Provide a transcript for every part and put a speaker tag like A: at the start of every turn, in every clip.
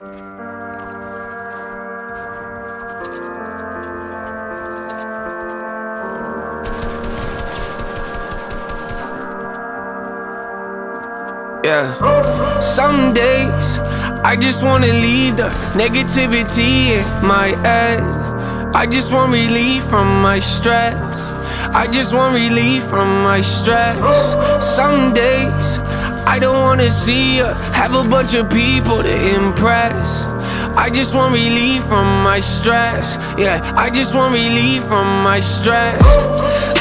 A: Yeah. Some days I just wanna leave the negativity in my head. I just want relief from my stress. I just want relief from my stress. Some days I don't wanna see or have a bunch of people to impress. I just want relief from my stress. Yeah, I just want relief from my stress.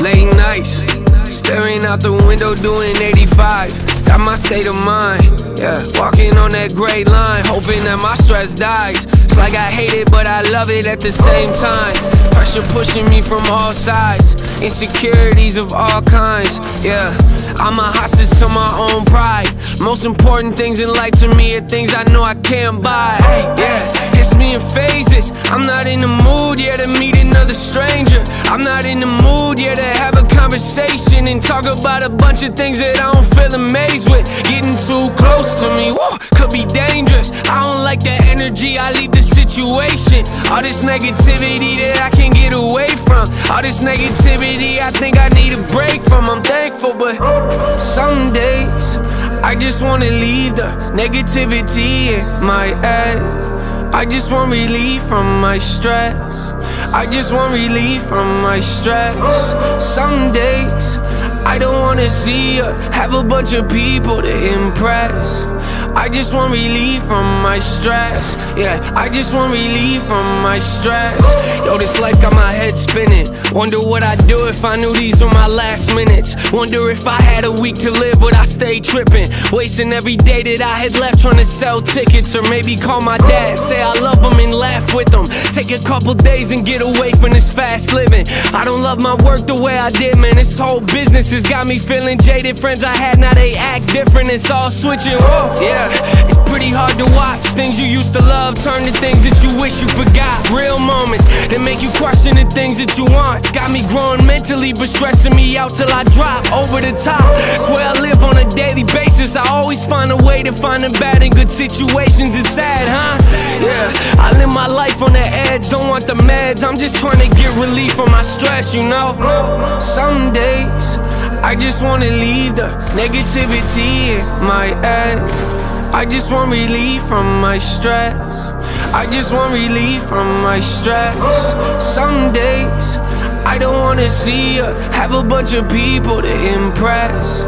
A: Late nights, staring out the window doing 85. Got my state of mind, yeah. Walking on that gray line, hoping that my stress dies. Like I hate it, but I love it at the same time. Pressure pushing me from all sides, insecurities of all kinds, yeah. I'm a hostage to my own pride. Most important things in life to me are things I know I can't buy, yeah. It's me in phases. I'm not in the mood yet to meet another stranger. I'm not in the mood yet to have a conversation and talk about a bunch of things that I don't feel amazed with. Getting too close to me, whoa, could be dangerous. I don't like that energy, I leave the situation. All this negativity that I can't get away from. All this negativity I think I need a break from. I'm thankful, but some days I just wanna leave the negativity in my head. I just want relief from my stress. I just want relief from my stress. Some days I don't wanna see or have a bunch of people to impress. I just want relief from my stress. Yeah, I just want relief from my stress. Yo, this life got my head spinning. Wonder what I'd do if I knew these were my last minutes. Wonder if I had a week to live, would I stay tripping? Wasting every day that I had left trying to sell tickets. Or maybe call my dad, say I love him and laugh with him. Take a couple days and get away from this fast living. I don't love my work the way I did, man. This whole business has got me feeling jaded. Friends I had, now they act different. It's all switching. Whoa, yeah. It's pretty hard to watch. Things you used to love turn to things that you wish you forgot. Real moments that make you question the things that you want. Got me growing mentally, but stressing me out till I drop over the top. It's where I live on a daily basis. I always find a way to find the bad in good situations. It's sad, huh? Yeah, I live my life on the edge. Don't want the meds. I'm just trying to get relief from my stress, you know? Some days I just wanna leave the negativity in my head. I just want relief from my stress. I just want relief from my stress. Some days I don't wanna see or have a bunch of people to impress.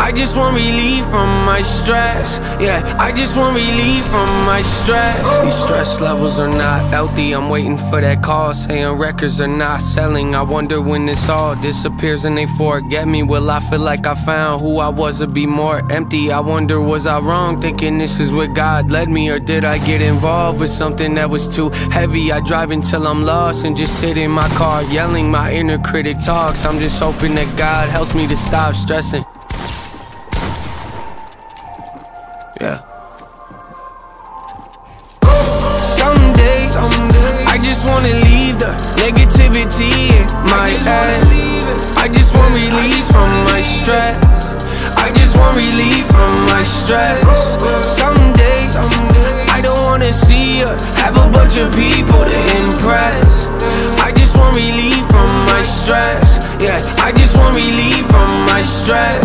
A: I just want relief from my stress. Yeah, I just want relief from my stress. These stress levels are not healthy. I'm waiting for that call saying records are not selling. I wonder when this all disappears and they forget me. Will I feel like I found who I was to be more empty? I wonder, was I wrong thinking this is where God led me? Or did I get involved with something that was too heavy? I drive until I'm lost and just sit in my car yelling. My inner critic talks. I'm just hoping that God helps me to stop stressing. Yeah. Some days, I just wanna leave the negativity in my head. I just want relief from my stress. I just want relief from my stress. Some days, I don't wanna see or have a bunch of people to impress. I just want relief from my stress. Yeah, I just want relief from my stress.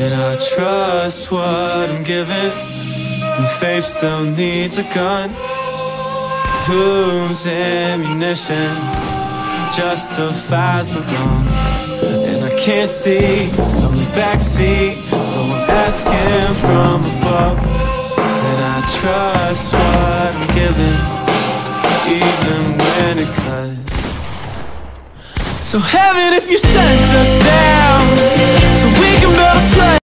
B: Can I trust what I'm given? And faith still needs a gun. Whose ammunition justifies the wrong? And I can't see from the backseat, so I'm asking from above. Can I trust what I'm given, even when it cuts? So heaven if you sent us down So we can build a place